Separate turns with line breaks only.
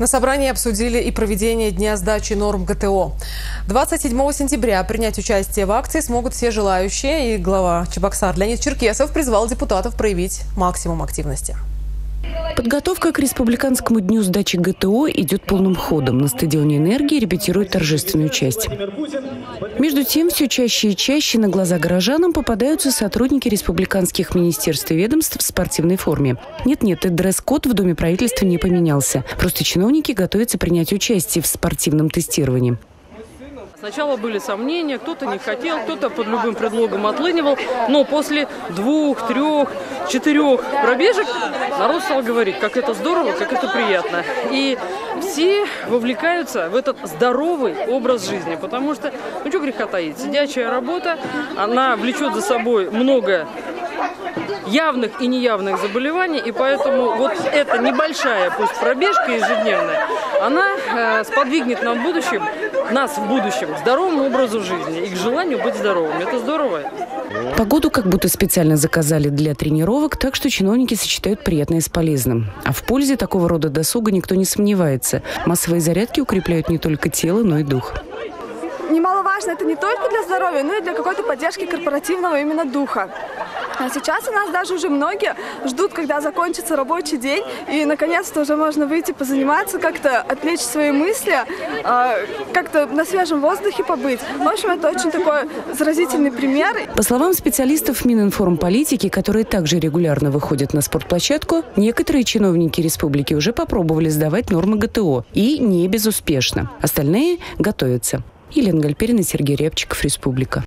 На собрании обсудили и проведение дня сдачи норм ГТО. 27 сентября принять участие в акции смогут все желающие, и глава Чебоксар Леонид Черкесов призвал депутатов проявить максимум активности.
Подготовка к республиканскому дню сдачи ГТО идет полным ходом. На стадионе «Энергии» репетируют торжественную часть. Между тем, все чаще и чаще на глаза горожанам попадаются сотрудники республиканских министерств и ведомств в спортивной форме. Нет-нет, и дресс-код в Доме правительства не поменялся. Просто чиновники готовятся принять участие в спортивном тестировании.
Сначала были сомнения, кто-то не хотел, кто-то под любым предлогом отлынивал, но после двух, трех, четырех пробежек народ стал говорить, как это здорово, как это приятно. И все вовлекаются в этот здоровый образ жизни, потому что, ну что греха таить, сидячая работа, она влечет за собой много явных и неявных заболеваний, и поэтому вот эта небольшая, пусть пробежка ежедневная, она э, сподвигнет нам в будущем, нас в будущем к здоровому образу жизни и к желанию быть здоровым. Это здорово.
Погоду как будто специально заказали для тренировок, так что чиновники сочетают приятное с полезным. А в пользе такого рода досуга никто не сомневается. Массовые зарядки укрепляют не только тело, но и дух
немаловажно это не только для здоровья, но и для какой-то поддержки корпоративного именно духа. А сейчас у нас даже уже многие ждут, когда закончится рабочий день, и наконец-то уже можно выйти позаниматься, как-то отвлечь свои мысли, а, как-то на свежем воздухе побыть. В общем, это очень такой заразительный пример.
По словам специалистов Мининформполитики, которые также регулярно выходят на спортплощадку, некоторые чиновники республики уже попробовали сдавать нормы ГТО, и не безуспешно. Остальные готовятся. Елена Гальперина, Сергей Рябчиков, Республика.